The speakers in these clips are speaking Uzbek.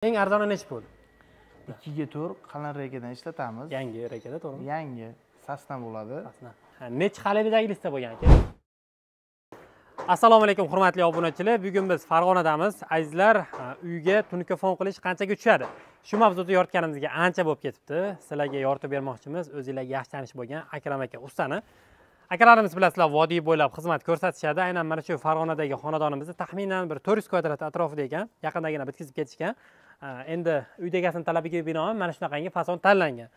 eng arzoni nechi pul? Ikkiga to'rt qalin rekadan ishlatamiz. Yangi rekada to'g'rimi? Yangi. Sasna bo'ladi. Nechi xalelikdagi listda bo'lgan aka assalomu alaykum hurmatli obunachilar. Bugun biz farg'onadamiz. Azizlar uyga tunikafon qilish qanchaga tushadi? Shu mavzuda yoritganimizga ancha bo'lib ketibdi. Sizlarga yoritib bermoqchimiz o'zinglarga yaxshi tanish bo'lgan akram aka ustani. Akalarimiz bilasizlar vodiy bo'ylab xizmat ko'rsatishadi. Aynan mana shu farg'onadagi xonadonimizni taxminan bir to'rt yuz kvadrat atrofida ekan. Yaqindagina bitkazib ketishgan endi uyda egasini talabiga binoan mana shunaqangi fason tanlangan.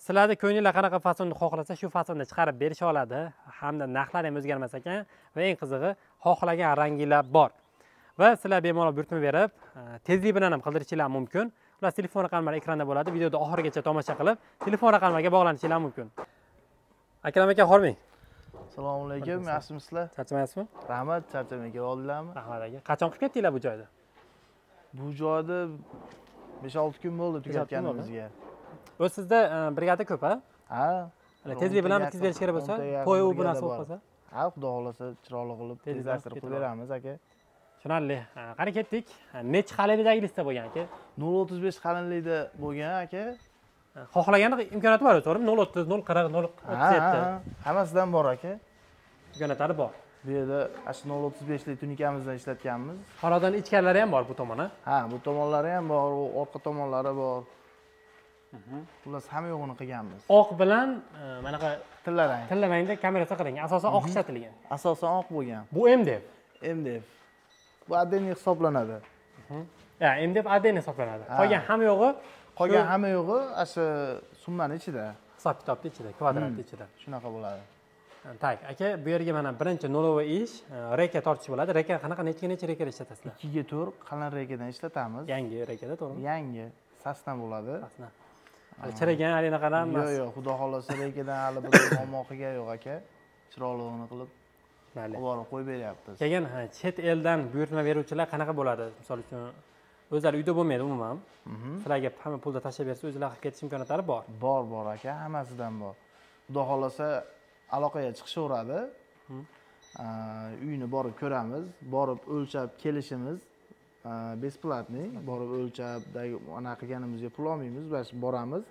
Sizlarni ko'ngillar qanaqa fasonni xohlasa shu fasonda chiqarib berisha oladi. Hamda narxlar ham o'zgarmas ekan va eng qizig'i xohlagan ranginglar bor. Va sizlar bemalol buyurtma berib e, tezlik bilan ham qildirishinglar mumkin. Ular telefon raqamlari ekranda bo'ladi videoda oxirigacha tomosha qilib telefon raqamlariga bog'lanishinglar mumkin. Akram aka hormang assalomu alaykum yaxshimisizlar? Charchamayapsizmi? Rahmat charchamay kelib oldinglarmi? Rahmat aka. Qachon qilib ketdinglar bu joyda bu joyda besh olti kun bo'ldi. tugatganimizga o'zi sizda e, brigada ko'p a ha. Tezlik bilan bitkazib berish kerak bo'lsa to'y u bu narsa bo'lib qolsa? Ha xudo xohlasa chiroyli qilib tezlashtirib qilib beramiz aka. Tushunarli. Ha, qani ketdik? Ha, nechi xalelikdagi listda bo'lgan aka? Nol o'ttiz besh qalinlikda bo'lgan aka. Xohlagan imkoniyati bor to'g'rimi nol o'ttiz nol qirq nol o'ttiz yetti. Ha, hammasidan bor aka. Imkoniyatlari bor bu yerda nol o'ttiz beshlik tunikamizdan ishlatganmiz. Xonadon ichkarilari ham bor bu tomoni? Ha bu tomonlari ham bor orqa tomonlari bor. Xullas hamma yo'g'ini qilganmiz. Oq bilan e, manaqa tilla rang tilla rangda kameraga qilingan asosan oq ishlatilgan. Asosan oq bo'lgan. Bu mdf mdf bu отдельный hisoblanadi. Ya mdf отдельно hisoblanadi. Ha. qolgan hamma yo'g'i qolgan hamma yo'g'i ana shu summani ichida. Hisob kitobni ichida kvadratni Hmm. ichida. Shunaqa bo'ladi tak aka bu yerga mana birinchi nolovoy ish reka tortish bo'ladi reka qanaqa nechiga necha rekada ishlatasizlar ikkiga to'rt qalin rekadan ishlatamiz yangi rekada to'g'rimi yangi sasna bo'ladi hali chirigan haligi anaqadan emas yo'q yo'q xudo xohlasa rekadan hali bir muammo qilgan yo'q aka. Chiroyligini qilib Mayli. olib qo'yib beryapmiz keyin chet eldan buyurtma beruvchilar qanaqa bo'ladi misol uchun o'zlari uyda bo'lmaydi umuman sizlarga hamma pulni tashlab bersa o'zlari qilib ketish imkoniyatlari bor bor bor aka hammasidan bor xudo xohlasa aloqaga chiqishaveradi. Uyni borib ko'ramiz borib o'lchab kelishimiz бесплатный borib o'lchabdagi anaqa qilganimizga pul olmaymiz boramiz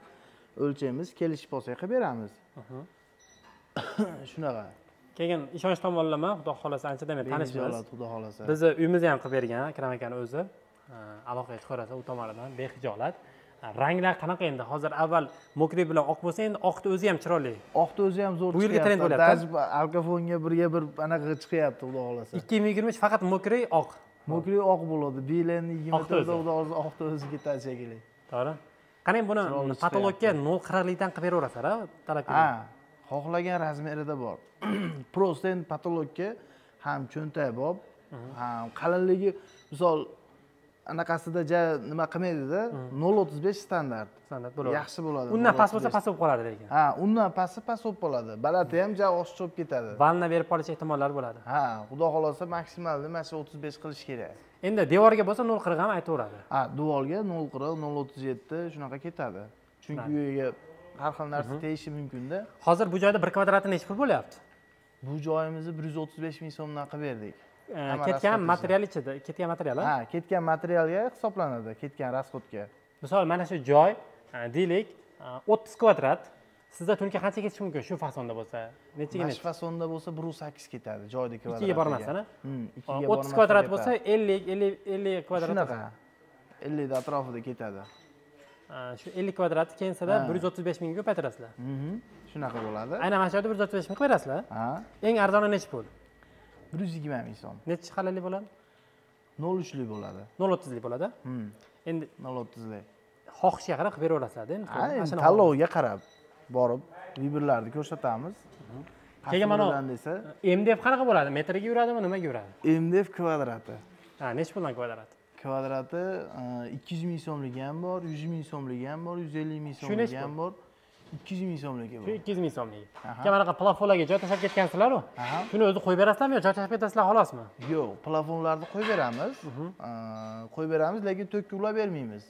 o'lchaymiz kelishib qolsak qilib beramiz. Shunaqa. Keyin ishonch tomonlama xudo xohlasa anchadan beri tanishmiz. xudo xohlasa. Bizni uyimizni ham qilib bergan akram akani o'zi aloqaga chiqaverasiz u tomonidan behijolat. Ha, ranglar qanaqa endi? Hozir avval mokriy bilan oq bo'lsa endi oqni o'zi ham chiroyli. Oqni o'zi ham zo'r Bu yilgi trend bo'lyapti. даже alkafonga birga bir anaqa chiqyapti xudo xohlasa ikki ming yigirma uch faqat mokriy oq. Mokriy oq bo'ladi. Bilenni yigirma to'rtda xudo xohlasa oqni o'zi ketadi shekilli. To'g'ri. Qarang buni patologga nol qirqlikdan qilib beraverasizlar talab ha xohlagan razmerida bor. Просто endi patologga ham cho'ntak bor ham qalinligi misol anaqasida ja nima qilmaydida nol o'ttiz besh standart. Standart bo'ladi. Yaxshi bo'ladi undan past 0.35. bo'lsa past bo'lib qoladi lekin. Ha undan pasti past bo'lib qoladi. Balati ham ja oshiq bo'lib ketadi. Vanna berib qolish ehtimollari bo'ladi. Ha xudo xohlasa maksimalni mana shu o'ttiz besh qilish kerak. Endi devorga bo'lsa nol qirq ham aytaveradi. Ha duolga nol qirq nol o'ttiz yetti shunaqa ketadi. Chunki uyiga har xil narsa tegishi mumkinda hozir bu joyda bir kvadrati nechi pul bo'lyapti? Bu joyimizni bir yuz o'ttiz besh ming so'mdan qilib berdik ketgan material ichida ketgan material ha? Ketgan materialga hisoblanadi ketgan расходga misol mana shu joy deylik o'ttiz kvadrat. Sizda tunika qancha ketishi mumkin shu fasonda bo'lsa? Nechiga mana shu fasonda bo'lsa bir yuz sakkiz ketadi joyni ikkiga bormasdan? Hmm, E, ikkiga o'ttiz bormasdan kvadrat ketadi. bo'lsa ellik ellik ellik kvadrat shunaqa. ellikni atrofida ketadi. Shu ellik kvadratni keyin sizlar bir yuz o'ttiz besh mingga ko'paytirasizlar. Mhm, shunaqa bo'ladi. Aynan mana shu joyda bir yuz o'ttiz besh ming qilib berasizlar eng arzoni nechi pul bir yuz yigirma ming so'm nechi xalali bo'ladi? Nol uchlik bo'ladi. Nol o'ttizlik bo'ladi? Hmm, endi nol o'ttizlik. Xohishga qarab qilib beraverasizlarda endi tanloviga qarab borib vibrlarni ko'rsatamiz. Keyin mana- desa mdf qanaqa bo'ladi? Metrga yuradimi nimaga yuradi? Mdf kvadrati. Ha nechi puldan kvadrat kvadrati ikki yuz ming so'mligi ham bor yuz ming so'mligi ham bor yuz ellik ming so'mligi ham bor ikki yuz ming so'mligi shu bor ikki yuz ming so'mlik. Aha. keyin manaqa plafonlarga joy tashlab ketgansizlaru shuni o'zi qo'yib berasizlarmi yo joy tashlab ketasizlar xolosmi yo'q plafonlarni qo'yib beramiz. Aa, qo'yib beramiz lekin ulab bermaymiz.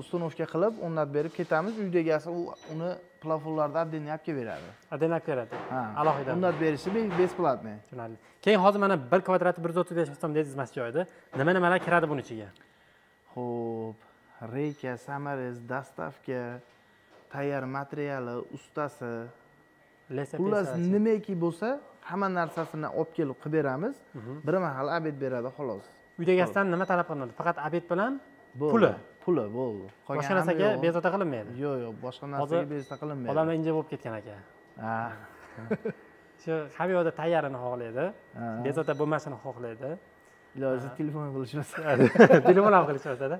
Установка qilib o'rnatib berib ketamiz. Uyda egasi uni plafonlarni отдельно olib kelib beradi. Demak beradi. Ha, alohida. o'rnatib berishi be- бесплатный tushunarli keyin hozir mana bir kvadrati bir yuz o'ttiz besh so'm dedingiz mana shu joyda nima nimalar kiradi buni ichiga? Ho'p reyka samarez dostavka tayyor materiali ustasi xullas nimaki bo'lsa hamma narsasini olib kelib qilib beramiz. Bir mahal obed beradi xolos. Uydagisidan nima talab qilinadi? Faqat obed bilan. Puli? puli bo'ldi. Boshqa narsaga bezovta qilinmaydi. Yo'q yo'q boshqa narsaga bezovta qilinmaydi. odamlar inja bo'lib ketgan aka. Shu habibda tayyorini xohlaydi. Bezovta bo'lmasini xohlaydi. Iloji telefon qilishmasa. Telefon ham qilishmasada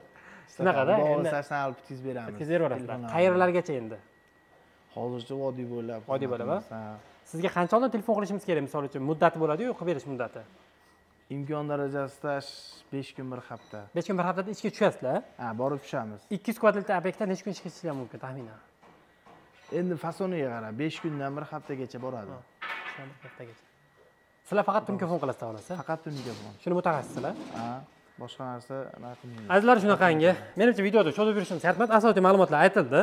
shunaqada sachni olib bitkazib beramiz. bitkazib Telefon qayerlargacha endi? Hozircha vodiy bo'ylab Vodiy bo'ylab, sizga qancha oldin telefon qilishimiz kerak misol uchun? Muddati bo'ladiyu qilib berish muddati? Imkon darajasida besh kun bir hafta. Besh kun bir haftada ishga tushasizlar ha? Borib tushamiz. Ikki yuz kvadratli obyektda necha kun ishga tushishlari mumkin taxminan. Endi fasoniga qarab besh kundan bir haftagacha boradi. Bir haftagacha. Sizlar faqat tungi fon qilasizlar xolasa faqat tungi fon shuni mutaxassislar. Ha boshqa narsa azizlar shunaqangi. Menimcha videoda cho'zib yurishimiz shart emas asosiy ma'lumotlar aytildi.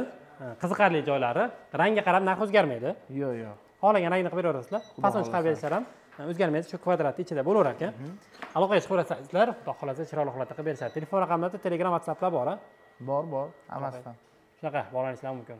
Qiziqarli joylari. Rangga qarab narx o'zgarmaydi. Yo'q yo'q. Xohlagan rangni qilib beraverasizlar fason chiqarib berishlar ham ha, o'zgarmaydi shu kvadratni ichida bo'laverar ekan aloqaga chiqaverasizlar xudo xohlasa chiroyli holatda qilib berishadi telefon raqamlarda telegram whatsapplar bor bor bor. Hammasidan shunaqa bog'lanishlari mumkin